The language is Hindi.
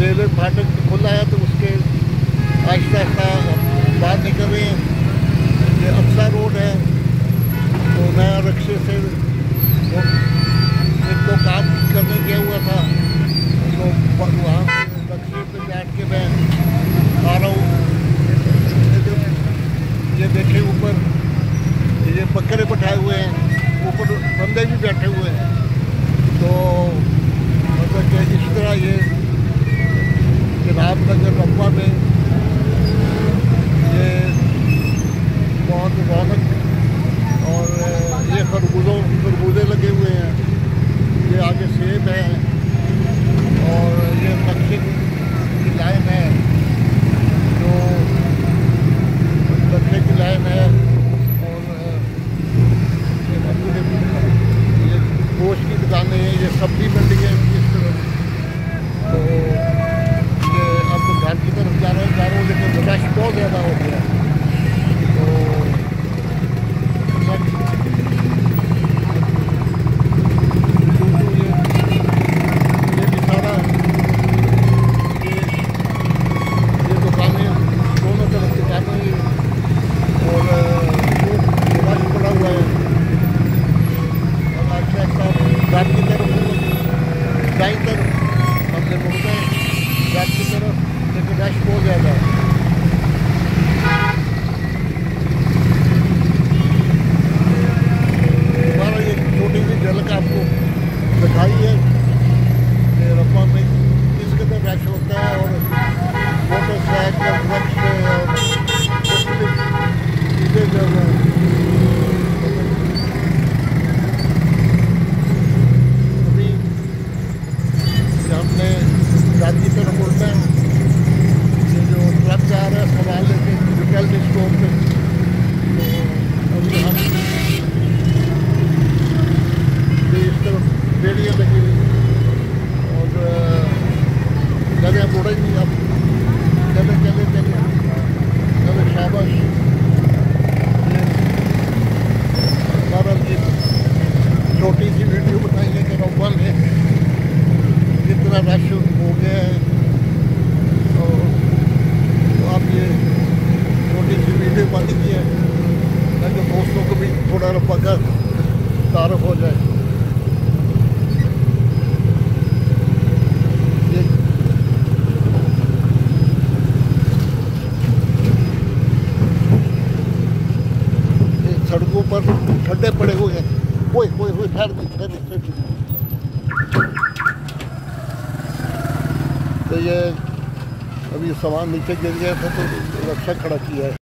रेलवे फाटक खुला है तो उसके आहिस्ता आहिस्ता बाहर निकल रहे हैं ये अक्सा रोड है तो मैं रक्शे से वो एक दो काम करने गया हुआ था तो वहाँ से रक्शे पे बैठ के मैं आ रहा हूँ ये देखे ऊपर ये बकरे बैठाए हुए हैं ऊपर बंदे भी बैठे हुए हैं तो मतलब कि इस तरह ये रामनगर रब्बा में ये बहुत रौनक और ये खरबूजों खरबूजे लगे हुए हैं ये आगे सेब है और ये दक्षिण की लाइन है जो नक्शे की लाइन है। दिखाई है। कि रब्बा में किस कदर रश होता है और मोटरसाइकिल अभी हमने घर की तरफ़ मुड़ना है ये जो ट्रक जा रहा है सामान लेके मेडिकल स्टोर पे तो अभी हम ये इस तरफ़ बेड़ियाँ लगी हुई और चले मुड़े नहीं अब। चले चले चले। चले शाबाश। छोटी सी वीडियो बनाई है कि रब्बा में कितना रश हो गया है। तो आप ये छोटी सी वीडियो बन गई है। ताकि दोस्तों को भी थोड़ा रब्बा का तारफ हो जाए ये ये सड़कों पर खड्डे पड़े हुए हैं कोई कोई हुई ठहर गई ठहर ठहर। तो ये अभी सामान नीचे गिर गया था तो रक्षा खड़ा किया है